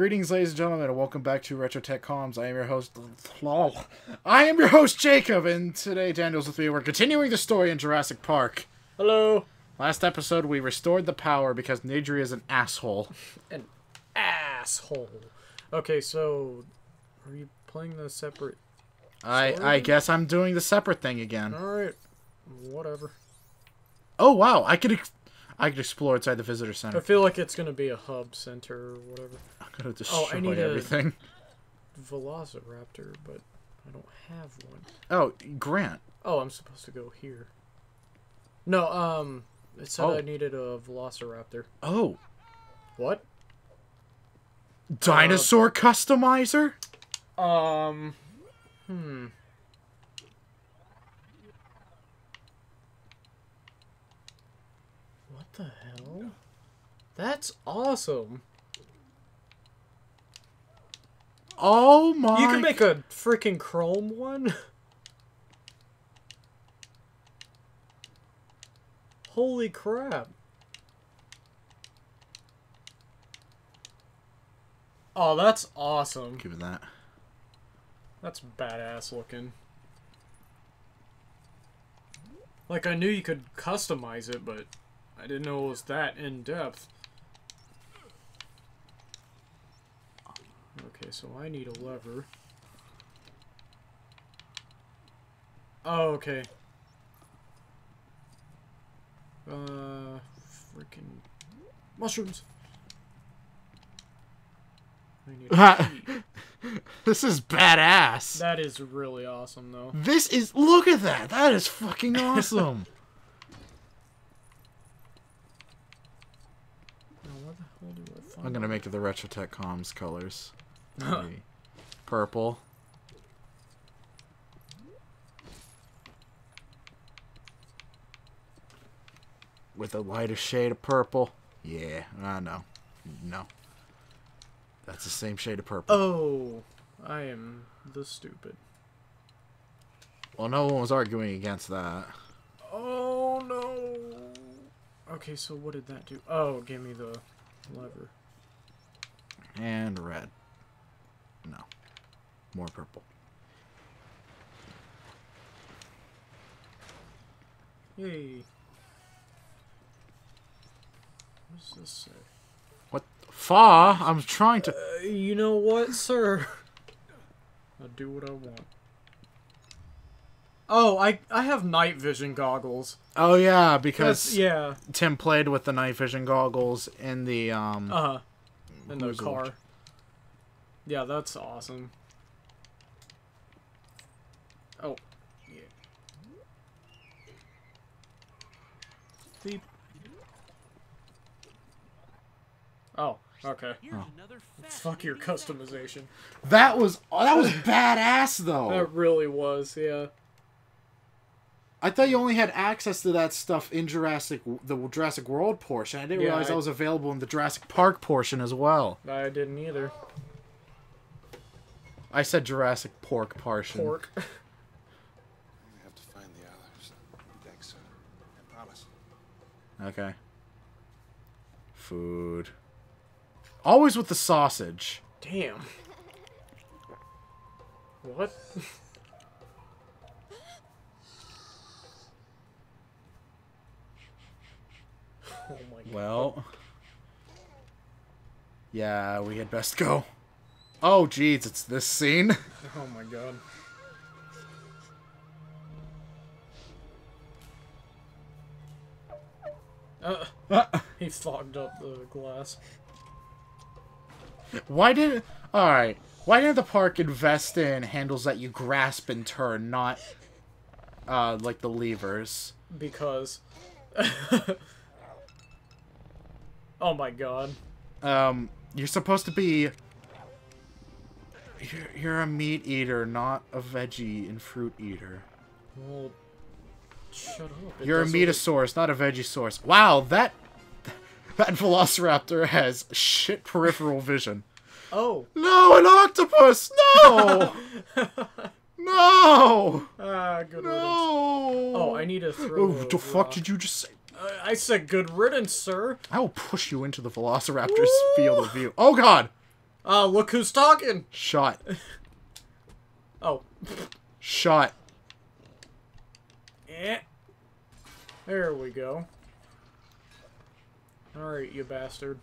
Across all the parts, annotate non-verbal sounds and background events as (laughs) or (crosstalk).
Greetings, ladies and gentlemen, and welcome back to Retro Tech Comms. I am your host, lol. I am your host, Jacob, and today Daniel's with me. We're continuing the story in Jurassic Park. Hello. Last episode, we restored the power because Nedry is an asshole. An asshole. Okay, so are you playing the separate? I Story? I guess I'm doing the separate thing again. All right, whatever. Oh wow, I could I could explore inside the visitor center. I feel like it's gonna be a hub center or whatever. I'm gonna Oh, I destroy need a- everything. Velociraptor, but I don't have one. Oh, Grant. Oh, I'm supposed to go here. No, um, it said Oh. I needed a Velociraptor. Oh, What? dinosaur customizer. Um, hmm. What the hell? That's awesome. Oh my! You can make a freaking chrome one. (laughs) Holy crap. Oh, that's awesome. Give it that. That's badass looking. Like, I knew you could customize it, but I didn't know it was that in depth. Okay, so I need a lever. Oh, okay. Uh, freaking mushrooms. I need a (laughs) this is badass. That is really awesome, though. This is look at that. That is fucking (laughs) awesome. Now, where the hell do I find I'm gonna make it the Retrotech comms colors. Maybe (laughs) Purple. With a lighter shade of purple. Yeah, I know. No. That's the same shade of purple. Oh, I am the stupid. Well, no one was arguing against that. Oh no. Okay, so what did that do? Oh, give me the lever. And red. No. More purple. Yay. What does this say? What? Fa? I'm trying to. Uh, you know what, sir? I'll do what I want. Oh, I I have night vision goggles. Oh yeah, That's because yeah. Tim played with the night vision goggles in the um. Uh huh. In the car. watch? Yeah, that's awesome. Oh, yeah. Beep. Oh, okay. Here's oh. another Fuck your customization. That was oh, that was (laughs) badass though. That really was, yeah. I thought you only had access to that stuff in Jurassic, the Jurassic World portion. I didn't Yeah, realize I- that was available in the Jurassic Park portion as well. I didn't either. I said Jurassic Pork portion. Pork. (laughs) We have to find the others. Thanks, sir. I promise. Okay. Food. Always with the sausage. Damn. What? (laughs) oh my god. Well. Yeah, we had best go. Oh, jeez, it's this scene. (laughs) Oh my god. Uh, he fogged up the glass. Why did all right? Why didn't the park invest in handles that you grasp and turn, not uh like the levers? Because. (laughs) oh my god. Um, you're supposed to be. You're, you're a meat eater, not a veggie and fruit eater. Well, shut up. It You're a metasaurus, not a vegisaurus. Wow, that (laughs) that Velociraptor has shit peripheral vision. Oh. No, an octopus! No! (laughs) no! Ah, good riddance. No! Oh, I need to throw. Oh, the fuck rock. did you just say? Uh, I said good riddance, sir. I will push you into the Velociraptor's field of view. Oh god! Oh, look who's talking! Shot. (laughs) Oh. Shot. Eh. There we go. Alright, you bastard.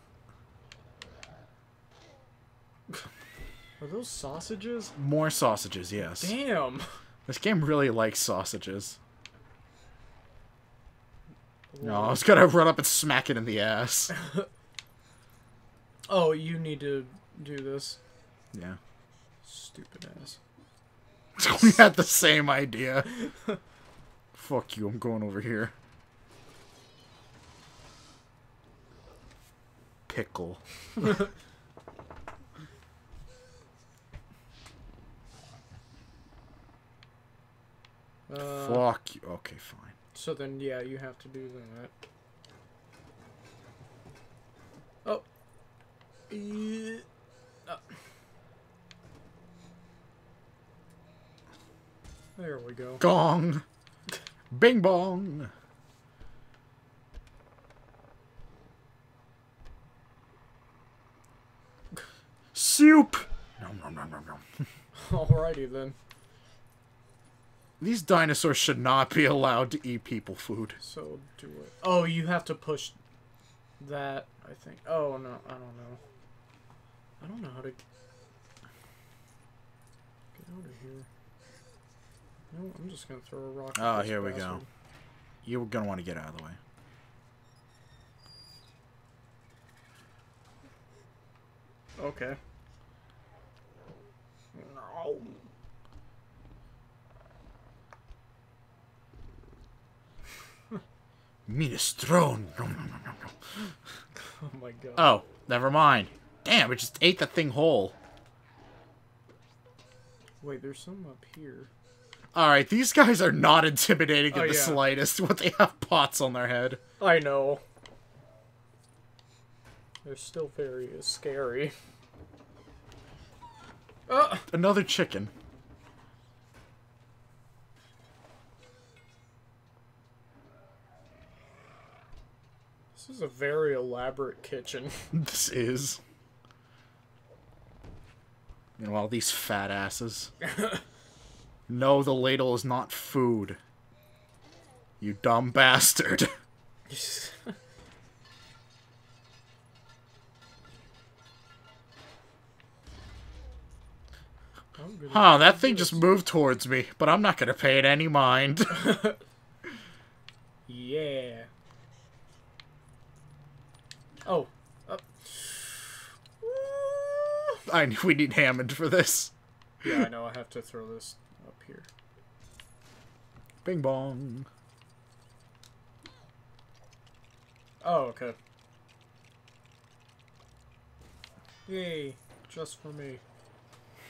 (laughs) Are those sausages? More sausages, yes. Damn! This game really likes sausages. No, I was gonna run up and smack it in the ass. (laughs) Oh, you need to do this. Yeah. Stupid ass. (laughs) we had the same idea. Fuck you, I'm going over here. Pickle. (laughs) Uh, Fuck you. Okay, fine. so then, yeah, you have to do that. Oh. Eh, uh. There we go. Gong. Bing bong. Soup. Nom, nom, nom, nom, nom. (laughs) Alrighty then. These dinosaurs should not be allowed to eat people food. So do it. Oh, you have to push that, I think. Oh, no, I don't know. I don't know how to get out of here. No, I'm just gonna throw a rock. Oh, here we go. You're gonna want to get out of the way. Okay. No. (laughs) Minestrone. (laughs) Oh my god. Oh, never mind. Damn, it just ate the thing whole. Wait, there's some up here. Alright, these guys are not intimidating in Oh, the yeah. slightest. (laughs) What they have pots on their head. I know. They're still very scary. Ah! Another chicken. This is a very elaborate kitchen. (laughs) This is. Meanwhile, these fat asses. (laughs) no, the ladle is not food. You dumb bastard. (laughs) Huh, that thing just moved towards me, but I'm not gonna pay it any mind. (laughs) Yeah. Oh. Uh. I knew we need Hammond for this. Yeah, I know. I have to throw this here. Bing bong. Oh, okay. Yay. Just for me. (laughs)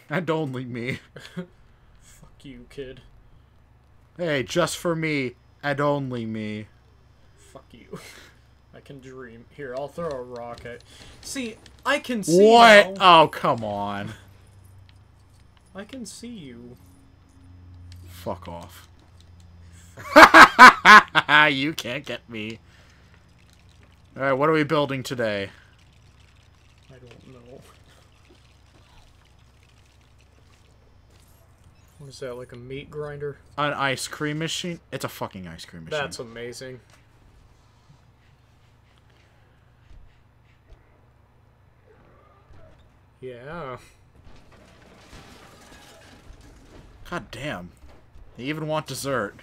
And only me. (laughs) Fuck you, kid. Hey, just for me, and only me. Fuck you. (laughs) I can dream. Here, I'll throw a rocket. See, I can see. What? now. Oh, come on. I can see you. Fuck off. (laughs) you can't get me. Alright, what are we building today? I don't know. What is that, like a meat grinder? An ice cream machine? It's a fucking ice cream machine. That's amazing. Yeah. God damn. They even want dessert.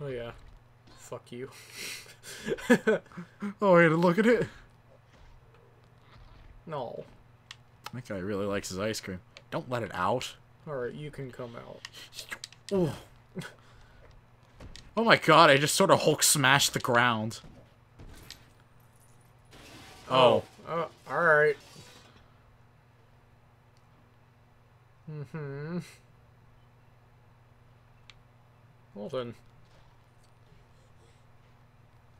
Oh yeah. Fuck you. (laughs) Oh, wait, to look at it. no. That guy really likes his ice cream. Don't let it out. Alright, you can come out. Ooh. Oh my god, I just sort of Hulk smashed the ground. Oh. Uh, alright. Mm-hmm. Well then.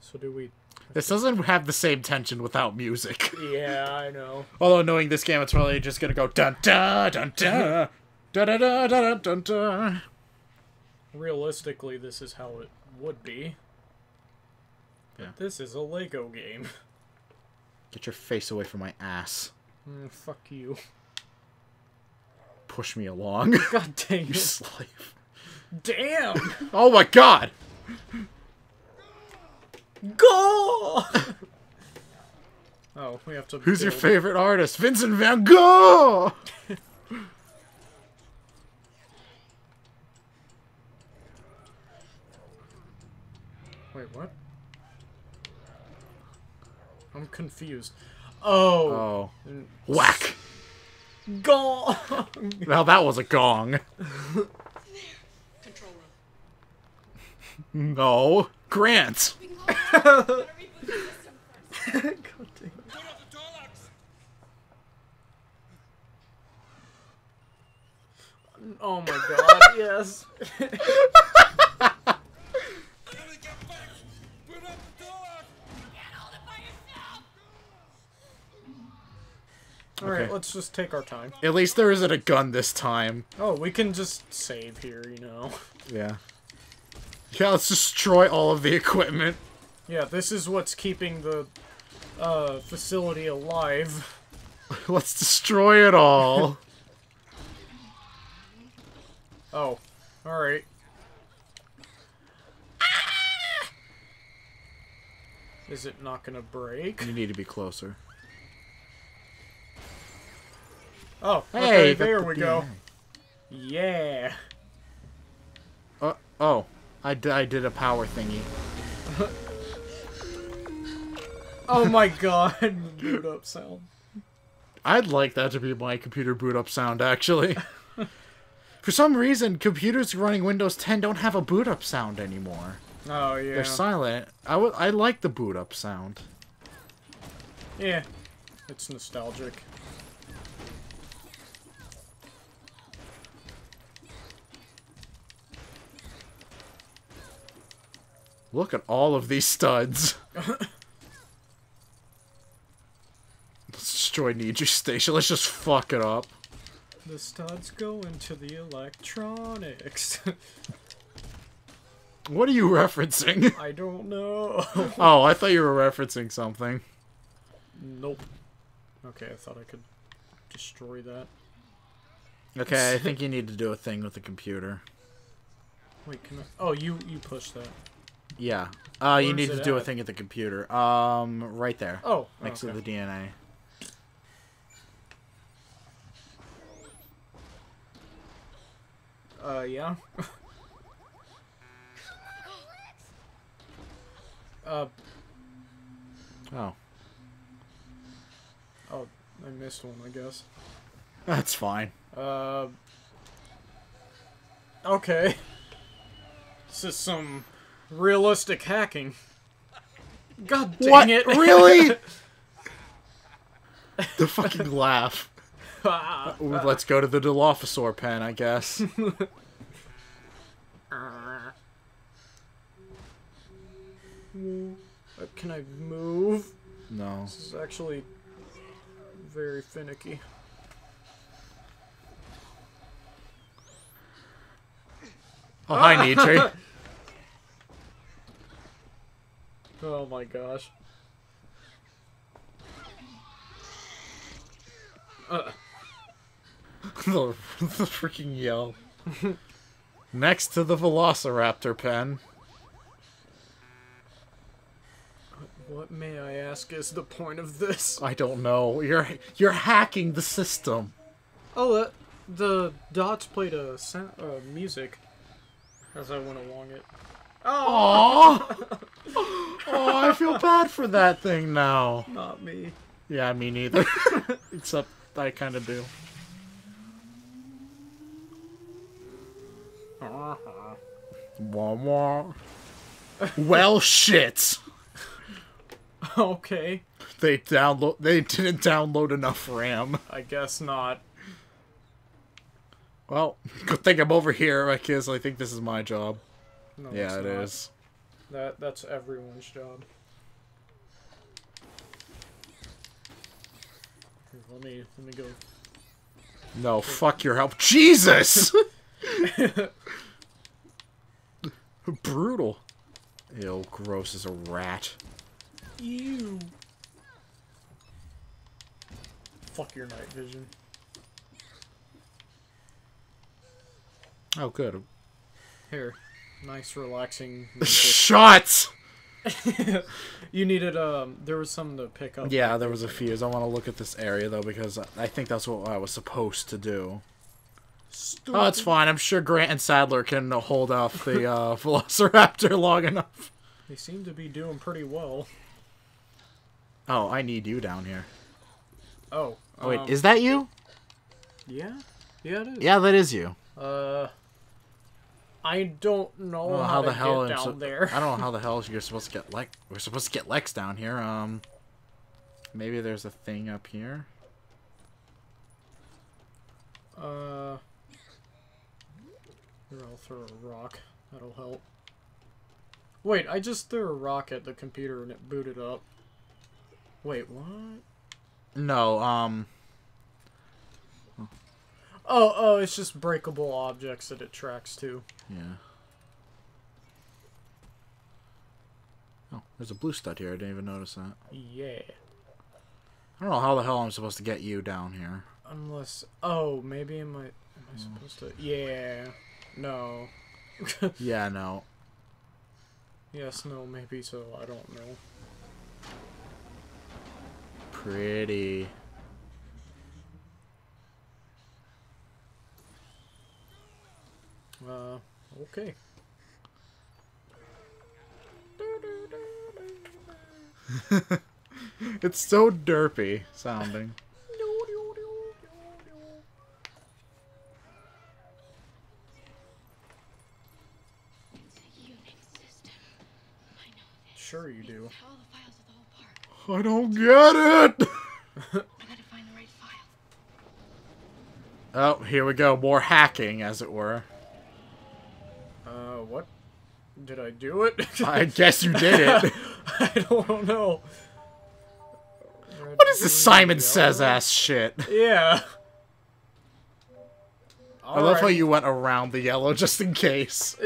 So do we... This doesn't have the same tension without music. (laughs) Yeah, I know. Although knowing this game, it's probably just gonna go dun da dun da da da da da dun da. (laughs) Realistically, this is how it would be. Yeah. This is a Lego game. (laughs) Get your face away from my ass. Mm, fuck you. Push me along. God dang it. You slave. Damn! (laughs) Oh my god! Go! oh, we have to. Who's your favorite artist? Vincent Van Gogh! Wait, what? I'm confused. Oh. Oh. Whack! Gong! (laughs) Now that was a gong. Control room. No. Grant! We can go. Gotta reboot the system Grant! God dang. Turn off the door locks. Oh my god, (laughs) yes. Ellie, get back. Turn off the door lock. Can't hold it by yourself. Alright, Okay. let's just take our time. At least there isn't a gun this time. Oh, we can just save here, you know. Yeah. Yeah, let's destroy all of the equipment. Yeah, this is what's keeping the uh, facility alive. (laughs) Let's destroy it all. (laughs) Oh, alright. Is it not gonna break? you need to be closer. Oh, Hey, okay, got there the we go. Yeah. Uh, oh. I, d- I did a power thingy. (laughs) Oh my god, (laughs) boot up sound. I'd like that to be my computer boot up sound, actually. (laughs) For some reason, computers running Windows 10 don't have a boot up sound anymore. Oh yeah. They're silent. I would- I like the boot up sound. Yeah. It's nostalgic. Look at all of these studs. Let's destroy Niju Station. Let's just fuck it up. The studs go into the electronics. (laughs) What are you referencing? I don't know. (laughs) oh, I thought you were referencing something. nope. Okay, I thought I could destroy that. Okay, I (laughs) think you need to do a thing with the computer. Wait, can I? Oh, you you push that. Yeah. Uh, you need to do a thing at the computer. Um, right there. Oh, Next okay. to the DNA. Uh, yeah. (laughs) uh, Oh. oh, I missed one, I guess. (laughs) That's fine. Uh, okay. (laughs) This is some realistic hacking. God dang What? it! (laughs) Really? (laughs) the fucking laugh. Ah. Ooh, let's go to the Dilophosaur pen, I guess. Uh, Can I move? No. This is actually very finicky. Oh, hi, Nedry. (laughs) Oh my gosh. Uh, (laughs) the, the freaking yell. Next to the Velociraptor pen. what may I ask is the point of this? I don't know. You're you're hacking the system. Oh, that, the dots played a sound, uh, music as I went along it. Oh, Aww. (laughs) oh, I feel bad for that thing now. not me. Yeah, me neither. (laughs) Except I kind of do. Uh-huh. Wah, wah. well, shit. okay, They download. They didn't download enough RAM. I guess not. Well, good thing I'm over here because I think this is my job. No, yeah, it's it not. is. That that's everyone's job. Here, let me let me go. No, fuck your help. Jesus! (laughs) Brutal. Ew, gross as a rat. Ew. Fuck your night vision. Oh, good. Here. Nice relaxing (laughs) Shots! (laughs) You needed um there was some to pick up. Yeah, there was a few. I want to look at this area, though, because I think that's what I was supposed to do. Stupid. Oh, it's fine. I'm sure Grant and Sattler can hold off the uh, (laughs) Velociraptor long enough. They seem to be doing pretty well. Oh, I need you down here. Oh. Oh, wait, um, is that you? Yeah? Yeah it is. Yeah, that is you. Uh I don't know don't how, how the hell down so- there. I don't know how the (laughs) hell you're supposed to get Lex. We're supposed to get Lex down here. Um, maybe there's a thing up here. Uh Here I'll throw a rock. That'll help. Wait, I just threw a rock at the computer and it booted up. Wait, what? No. Um. Oh, oh, it's just breakable objects that it tracks to. Yeah. Oh, there's a blue stud here. I didn't even notice that. Yeah. I don't know how the hell I'm supposed to get you down here. Unless, oh, maybe am I, am I mm. supposed to? Yeah. No. (laughs) Yeah, no. yes, no, maybe so. I don't know. Pretty. Uh, okay. (laughs) It's so derpy sounding. It's a Unix system. I know this. Sure you do. It's all the files of the whole park. I don't get it. (laughs) I gotta find the right file. Oh, here we go. More hacking, as it were. Uh, what? Did I do it? (laughs) I guess you did it. (laughs) I don't know. What is this Simon Says ass shit? Yeah. I love how you went around the yellow just in case. (laughs)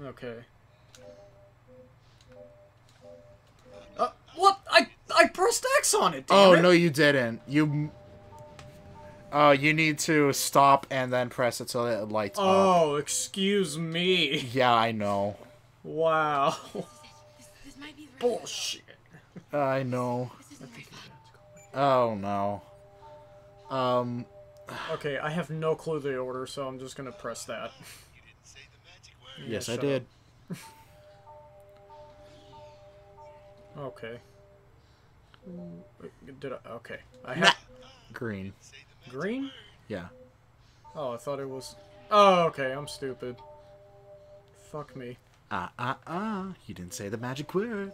okay. Uh, what? I I pressed X on it. Oh it. no, you didn't. You. Oh, you need to stop and then press it so that it lights up. Oh, excuse me. Yeah, I know. Wow. This, this might be the right Bullshit. I know. This is the right file. Oh no. Um. Okay, I have no clue the order, so I'm just gonna press that. Yes, I did. (laughs) Okay. Did I? Okay. I have Green. Green. Yeah. Oh, I thought it was. Oh, okay. I'm stupid. Fuck me. Ah ah ah. You didn't say the magic word.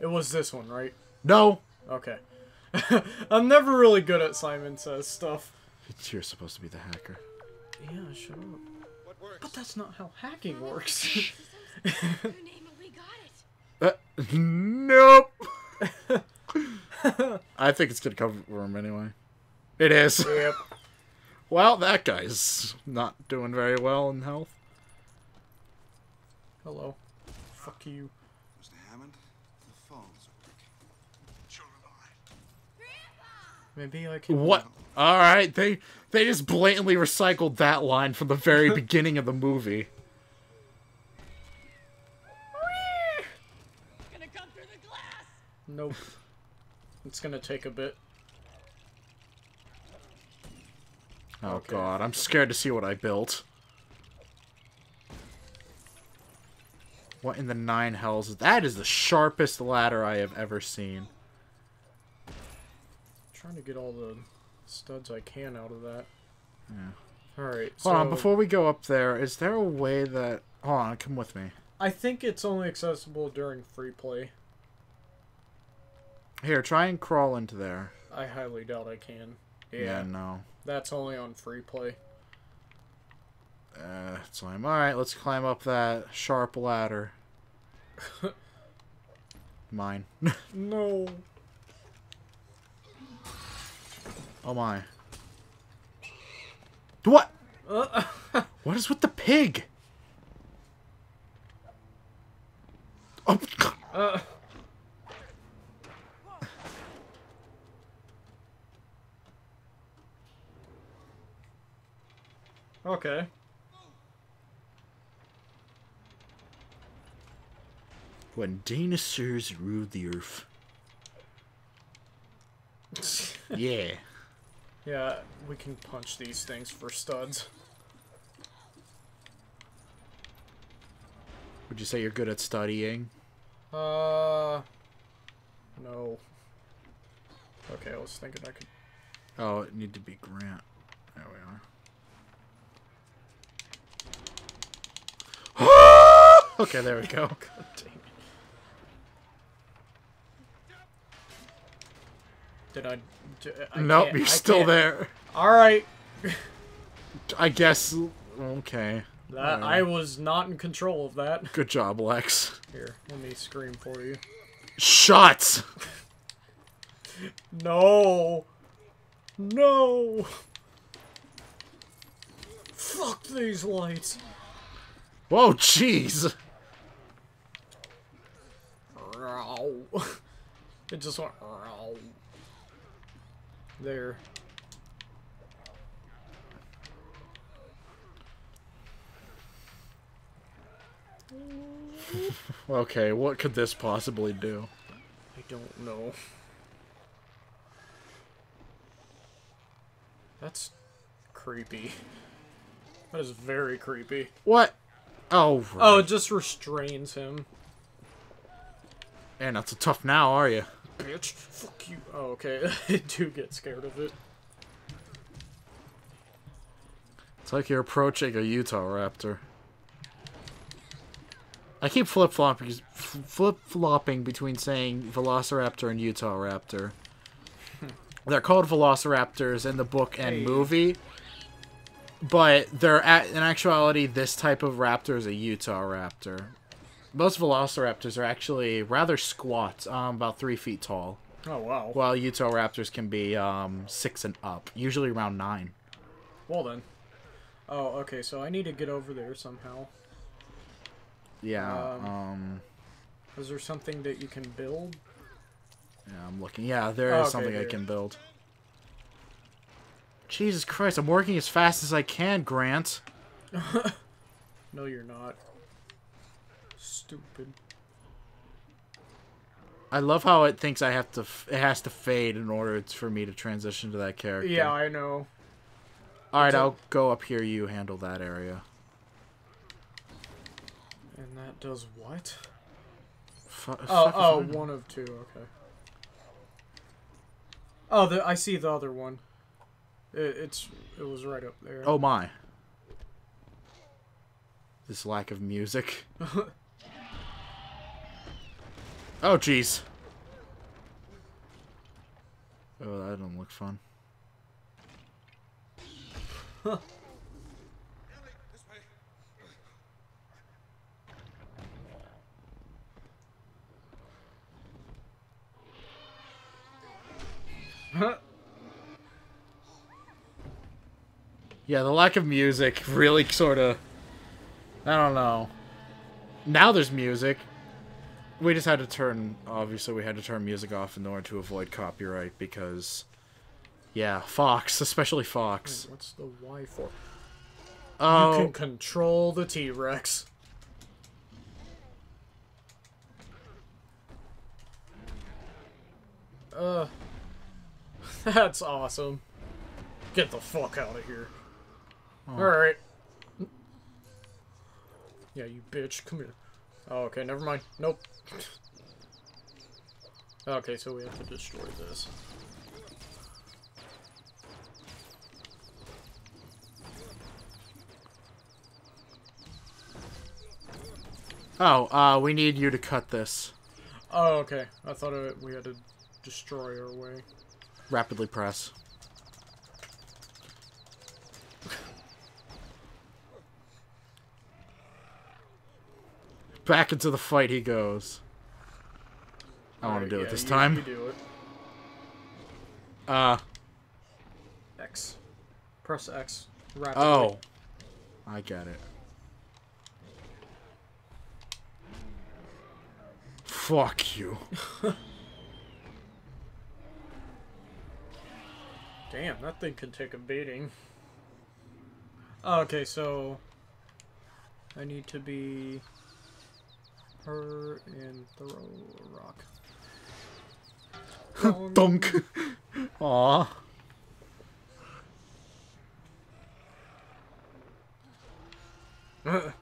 It was this one, right? No. Okay. (laughs) I'm never really good at Simon Says stuff. It's, you're supposed to be the hacker. Yeah, shut up. But that's not how hacking works. Your name and we got it. Uh, (laughs) nope. (laughs) I think it's gonna cover him anyway. It is. yep. Well, that guy's not doing very well in health. Hello. Fuck you. Mr. Hammond, the phone's working. Children all right. Maybe I can. What? All right, they they just blatantly recycled that line from the very (laughs) beginning of the movie. Gonna come through the glass. Nope. It's gonna take a bit. Oh Okay. god, I'm scared to see what I built. What in the nine hells? That is the sharpest ladder I have ever seen. trying to get all the studs I can out of that. Yeah. Alright, Hold on, before we go up there, is there a way that... Hold on, come with me. I think it's only accessible during free play. Here, try and crawl into there. I highly doubt I can. Yeah, Yeah, no. That's only on free play. Uh, so I'm alright, let's climb up that sharp ladder. (laughs) Mine. No. oh my. What? Uh, (laughs) What is with the pig? Oh, uh, Okay. When dinosaurs ruled the earth. (laughs) Yeah. Yeah, we can punch these things for studs. Would you say you're good at studying? Uh, no. Okay, I was thinking I could. Oh, it need to be Grant. There we are. (laughs) okay, there we go. (laughs) God dang it. Did I nope, you're I still can't- there. All right. (laughs) I guess. Okay. That I was not in control of that. Good job, Lex. Here, let me scream for you. Shut! No. No. Fuck these lights. Whoa, jeez! (laughs) It just went. There. (laughs) Okay, what could this possibly do? I don't know. That's creepy. That is very creepy. What? Oh, right. Oh, it just restrains him. Man, not so tough now, are you? Bitch. Fuck you. Oh, okay. (laughs) I do get scared of it. It's like you're approaching a Utah Raptor. I keep flip flopping, flip flopping between saying Velociraptor and Utah Raptor. (laughs) they're called Velociraptors in the book and Hey. movie, but they're at, in actuality this type of raptor is a Utah Raptor. Most Velociraptors are actually rather squat, um, about three feet tall, Oh, wow. while Utah Raptors can be um, six and up, usually around nine. Well then. Oh, okay, so I need to get over there somehow. Yeah. Um, um Is there something that you can build? Yeah, I'm looking. Yeah, there is Oh, okay, something I can build. Jesus Christ, I'm working as fast as I can, Grant. (laughs) No, you're not. Stupid. I love how it thinks I have to. F- it has to fade in order for me to transition to that character. Yeah, I know. All right, I'll go up here. You handle that area. And that does what? Fu- Oh, oh, one of two. Okay. Oh, the I see the other one. It, it's it was right up there. Oh my. This lack of music. (laughs) oh jeez. Oh, that don't look fun. Huh. (laughs) Yeah, the lack of music really sort of. I don't know. Now there's music. We just had to turn. Obviously, we had to turn music off in order to avoid copyright because. Yeah, Fox, especially Fox. What's the Y for? You Oh, can control the T Rex. Uh, (laughs) that's awesome. Get the fuck out of here. Alright. Yeah, you bitch. Come here. Oh, okay, never mind. Nope. Okay, so we have to destroy this. oh, uh, we need you to cut this. Oh, okay. I thought it, we had to destroy our way. Rapidly press. Back into the fight he goes. I want to do yeah, it this you- time. You do it. Uh, X. Press X. Rapidly. oh. I get it. Fuck you. (laughs) Damn, that thing could take a beating. Oh, okay, so I need to be her and throw a rock. (laughs) Dunk. Aw. (laughs)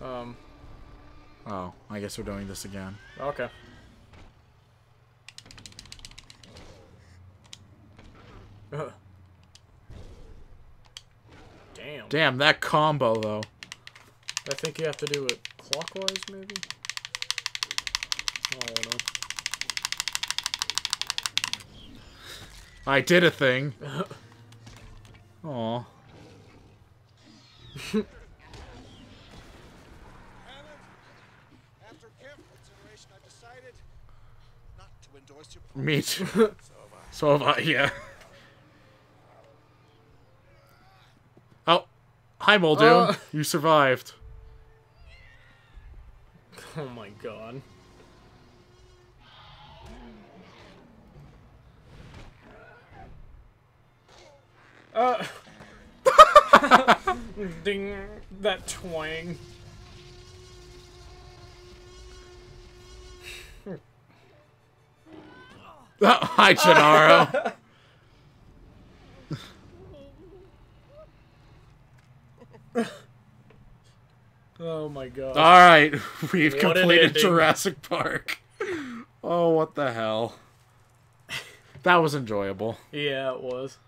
um. Oh, I guess we're doing this again. Okay. Ugh. (laughs) Damn. Damn, that combo though. I think you have to do it clockwise, maybe? I don't know. I did a thing. (laughs) Aw. After careful consideration, I've decided not to endorse your Me too. (laughs) so have I, yeah. Oh. Hi, Muldoon. Uh. (laughs) You survived. Oh my god. Uh. (laughs) Ding. That twang. (laughs) Hi, Gennaro. (laughs) Oh my god. Alright, (laughs) we've What an completed. Jurassic Park. Oh, what the hell. That was enjoyable. Yeah, it was.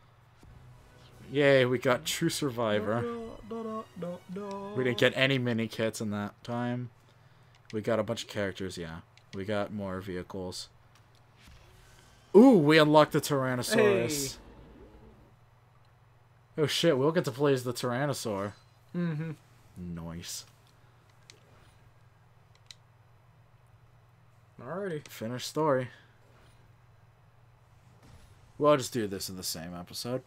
Yay, we got True Survivor. We didn't get any mini kits in that time. We got a bunch of characters, yeah. We got more vehicles. Ooh, we unlocked the Tyrannosaurus. Hey. Oh shit, we'll get to play as the Tyrannosaur. Mm-hmm. Nice. Alrighty. Finished story. We'll just do this in the same episode.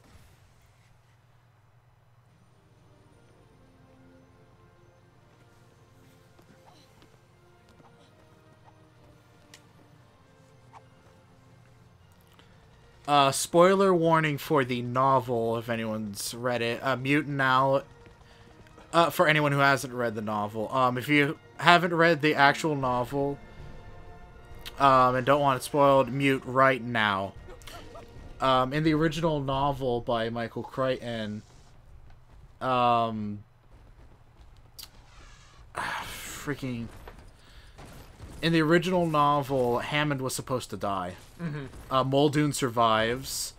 Uh, spoiler warning for the novel, if anyone's read it. Uh, Mutant Now. Uh, for anyone who hasn't read the novel. Um, if you haven't read the actual novel, um, and don't want it spoiled, mute right now. Um, in the original novel by Michael Crichton, um, (sighs) freaking, in the original novel, Hammond was supposed to die. Uh, Muldoon survives.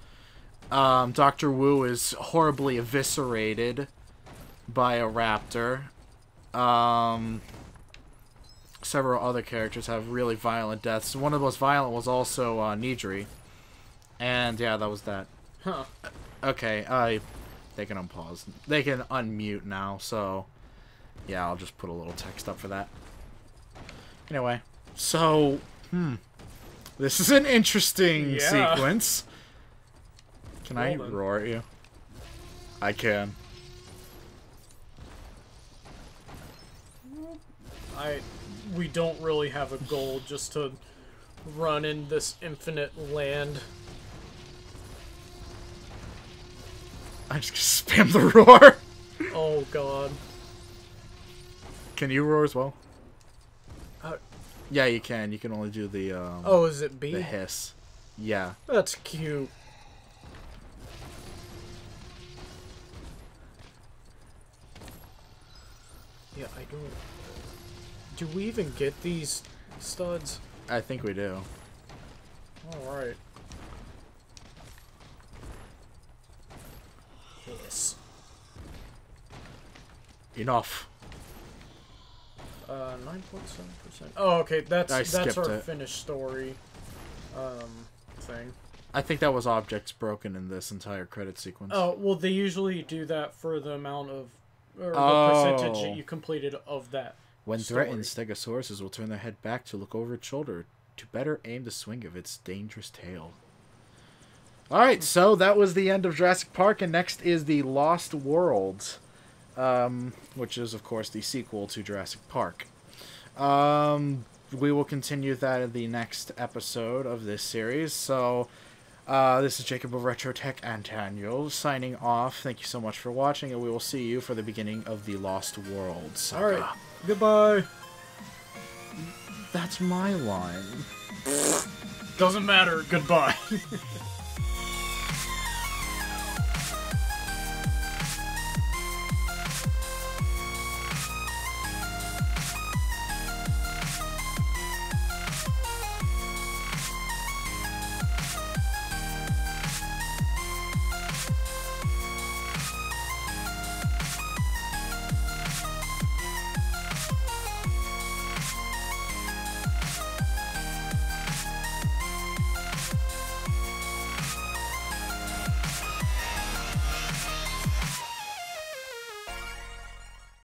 Um, Doctor Wu is horribly eviscerated by a raptor. Um, several other characters have really violent deaths. One of the most violent was also uh, Nedry. And yeah, that was that. Huh. Okay, I they can unpause. They can unmute now, so yeah, I'll just put a little text up for that. Anyway, so hmm. This is an interesting Yeah. sequence. (laughs) Can I roar at you? I can. I we don't really have a goal just to run in this infinite land. I'm just gonna (laughs) spam the roar. Oh god. Can you roar as well? Uh, Yeah, you can. You can only do the um, oh, is it B? the hiss. Yeah. That's cute. Yeah, I don't. Do we even get these studs? I think we do. Alright. Yes. Enough. Uh, nine point seven percent. Oh, okay. That's I that's our it. finished story. Um, thing. I think that was objects broken in this entire credit sequence. Oh well, they usually do that for the amount of or the Oh. percentage that you completed of that. When story. threatened, Stegosauruses will turn their head back to look over its shoulder to better aim the swing of its dangerous tail. Alright, so that was the end of Jurassic Park, and next is the Lost World, um, which is, of course, the sequel to Jurassic Park. Um, we will continue that in the next episode of this series, so Uh, this is Jacob of Retrotech and Daniel signing off. Thank you so much for watching, and we will see you for the beginning of the Lost World. All right. Goodbye. That's my line. Doesn't matter. Goodbye. (laughs)